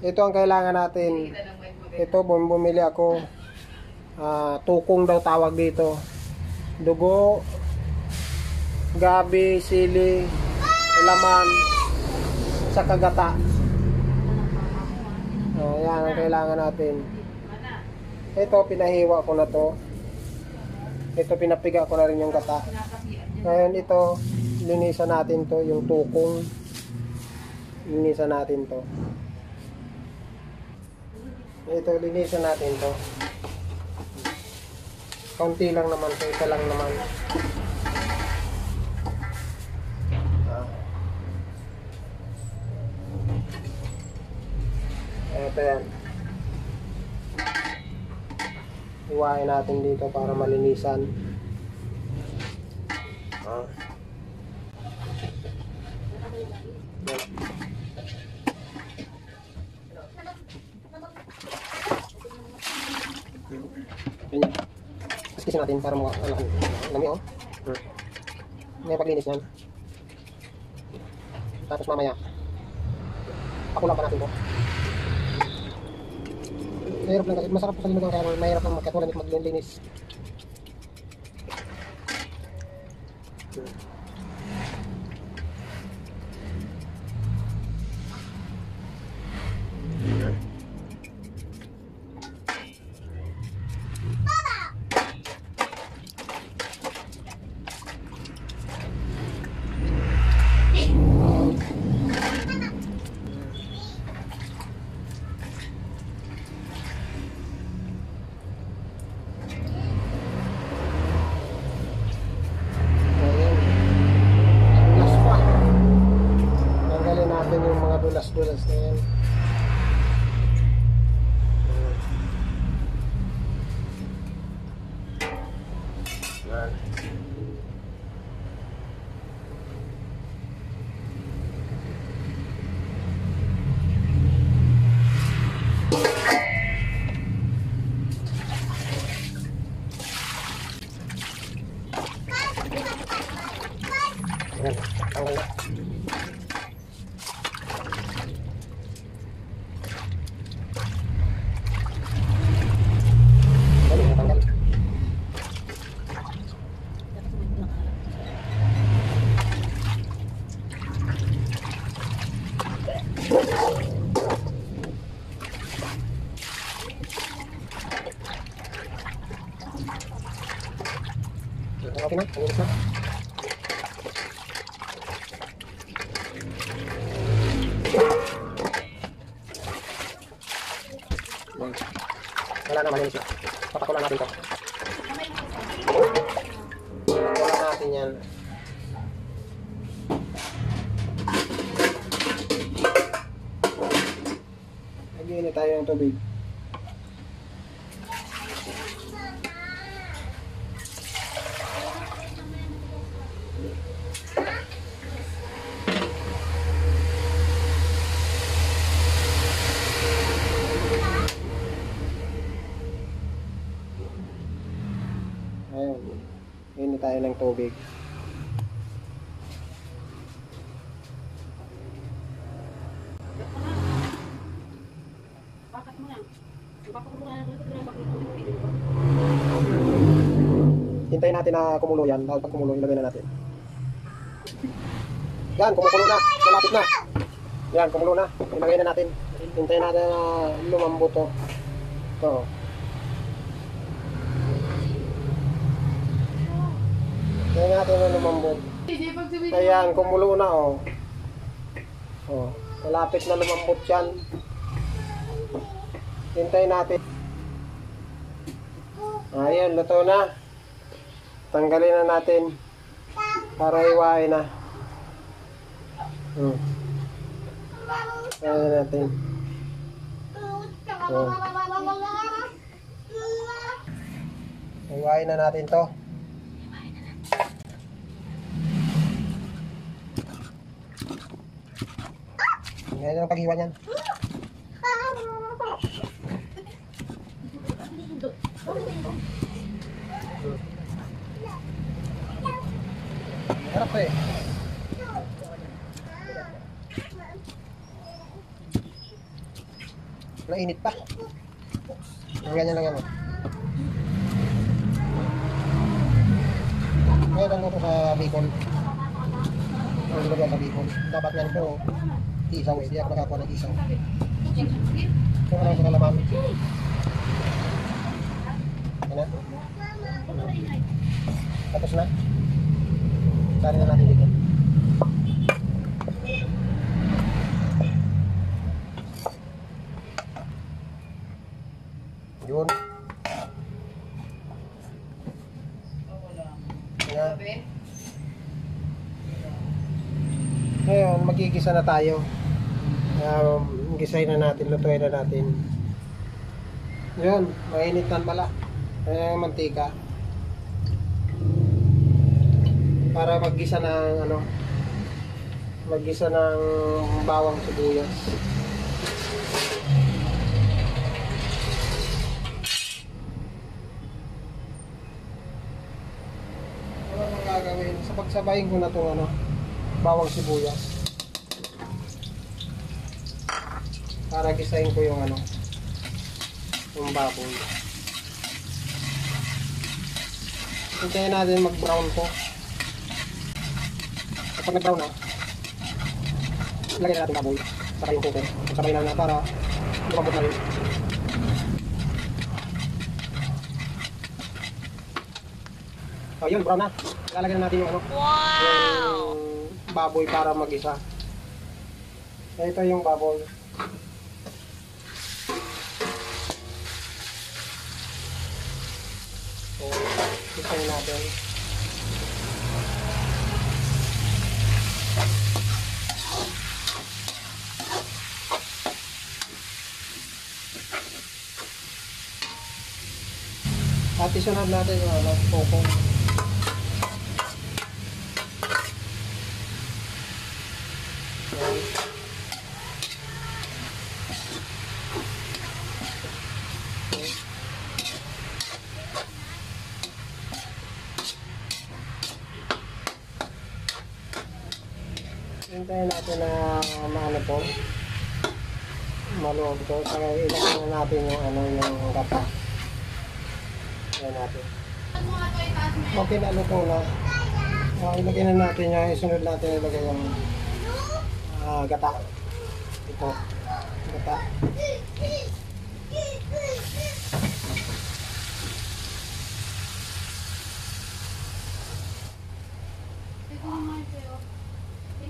ito ang kailangan natin. Ito, bum- bumili ako. Ah, tukong daw tawag dito. Dugo, gabi, sili, laman, sa kagata. Oh, yan ang kailangan natin. Ito, pinahiwa ko na to. Ito, pinapiga ko na rin yung gata. Ngayon, ito, linisan natin to, yung tukong. Linisan natin to. Ito, linisan natin to. Kaunti lang naman to, isa lang naman. Ah. Ito yan. Iwain natin dito para malinisan. Ah. Yan. Ganyan. Kiskisin natin para ano, lami oh. Hmm. May paglinis yan. Tapos mamaya, pakulang pa natin to. Mahirap lang kasi, masarap po sa linugang kaya mahirap lang magkatulan at maglinis. Okay na, ayos na. Yan. Malinis na. Papakulan natin to. Papakulan natin yan. Nagiinit tayo ng tubig. Ayun. Init tayo ng tubig. Bakit mo lang? Bakit mo lang? Hintayin natin na kumulo yan. Dahil pag kumulo, ilagay na natin. Yan, kumukulo na. Malapit na. Yan, kumulo na. Ilagay na natin. Hintayin natin na lumambot to. Ito. Hintayin natin na lumambot. Ayan, kumulo na oh. Oh, malapit na lumambot yan. Hintayin natin. Ayan, luto na. Tanggalin na natin para iwain na. Hmm. Tanggalin natin. Oh. Iwain na natin to. Ganyan ang paghiwa niyan. Harap eh. Nainit pa. Ganyan lang yan. oh. Ngayon lang ko sa bacon. Ang nilagay sa bacon. Dapat nga nito, isaw eh. Hindi ako nakakuha ng isaw. So, ano sa kalaman? Na. Tapos na. Sali na natin dito. Yun. Yan. Ngayon, magigisa na tayo. Um, gisay na natin, lutuin na natin. Yun, mainit na pala. Yung mantika. Para maggisa ng ano, maggisa ng bawang sibuyas. Ano ang gagawin? Sa pagsabayin ko na itong ano, bawang sibuyas. Para gisahin ko yung ano, yung baboy. Hintayin natin mag-brown ko. Kapag nag-brown na, lagyan na natin baboy. Saka yung kuko. Sabay na na para lumambot na rin. Oh, yun, brown na. Lalagyan na natin yung ano. Wow! Yung baboy para mag-isa. So, ito yung baboy. So, isayin natin. At isunod natin yung ano, coco. Yan. Okay. Hintayin natin na maano po. Maluwag to. Saka ilagay na natin yung ano yung gata. Yan natin. Okay na luto na. Uh, ilagay na natin yung isunod natin ilagay yung ah, gata. Ito. Gata.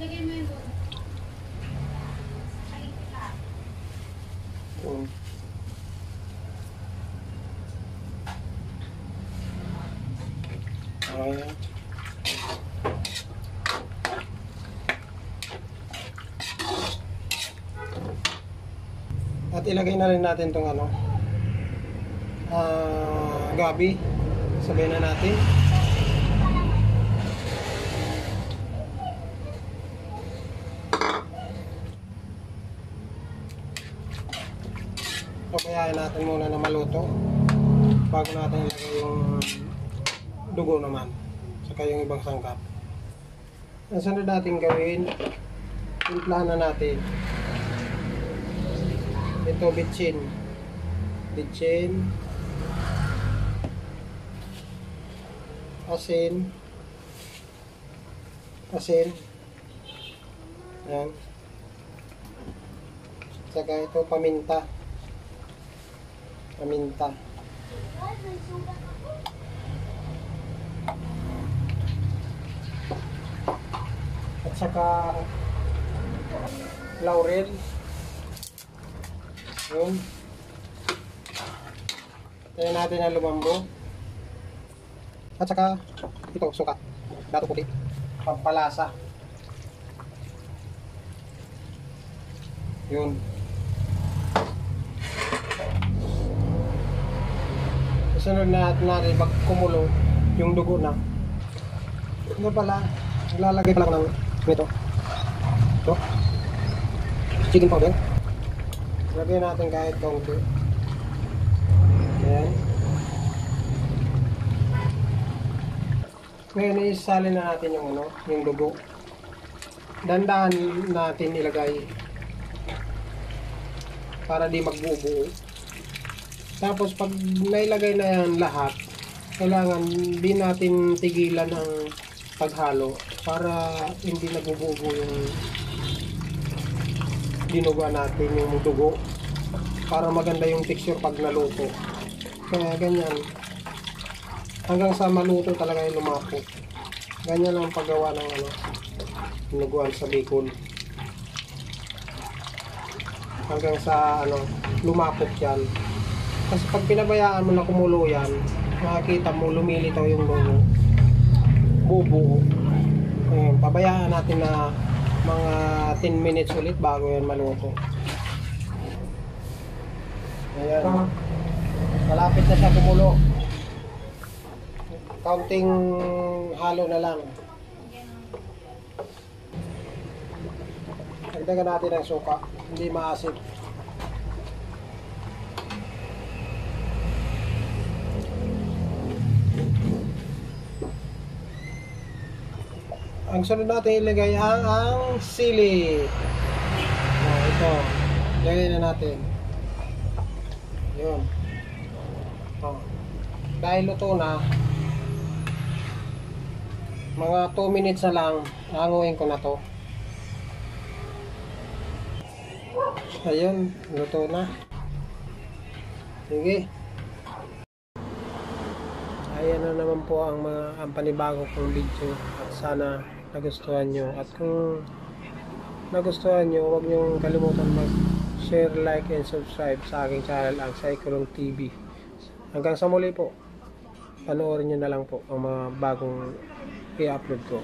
Ilagay mo yun doon. Yun. Okay. At ilagay na rin natin tong ano, ah, gabi. Sabay na natin. Pabayaan natin muna na maluto bago natin ilagay yung dugo naman saka yung ibang sangkap. Ang sunod natin gawin, timplahan na natin. Ito bitchin. Bitchin. Asin. Asin. Yan. Saka ito paminta. Paminta. At saka laurel. Yun. Tayo natin ang lumambo. At saka ito, suka. Dato puti. Pampalasa. Yun. Sunod na natin pag yung dugo na. Ano pala? Lalagay pala ko ng ito. Ito. Chicken powder. Lagyan natin kahit kaunti. Ayan. Ngayon isalin na natin yung ano, yung dugo. Dandahan natin ilagay para di magbubuo. Tapos pag nailagay na yan lahat, kailangan di natin tigilan ang paghalo para hindi nagbubuo yung dinuga natin yung dugo para maganda yung texture pag naluto. Kaya ganyan. Hanggang sa maluto talaga yung lumapot. Ganyan ang paggawa ng ano, dinuguan sa Bicol. Hanggang sa ano, lumapot yan. Kasi pag pinabayaan mo na kumulo yan, makikita mo lumilitaw yung logo. Bubuo. Ayun, pabayaan natin na mga 10 minutes ulit bago yan maluto. Ayan. Malapit na siya kumulo. Counting halo na lang. Dagdagan natin ang suka. Hindi maasim. Ang sunod natin ilagay ang, ang sili. Oh, ito. Lagay na natin. Yun. Oh. Dahil luto na, mga 2 minutes na lang, hanguin ko na to. Ayun, luto na. Sige. Ayan na naman po ang mga ang panibago kong video sana nagustuhan nyo. At kung nagustuhan nyo huwag nyo kalimutan mag share, like, and subscribe sa aking channel ang Cyclone TV hanggang sa muli po. Panoorin nyo na lang po ang mga bagong i-upload ko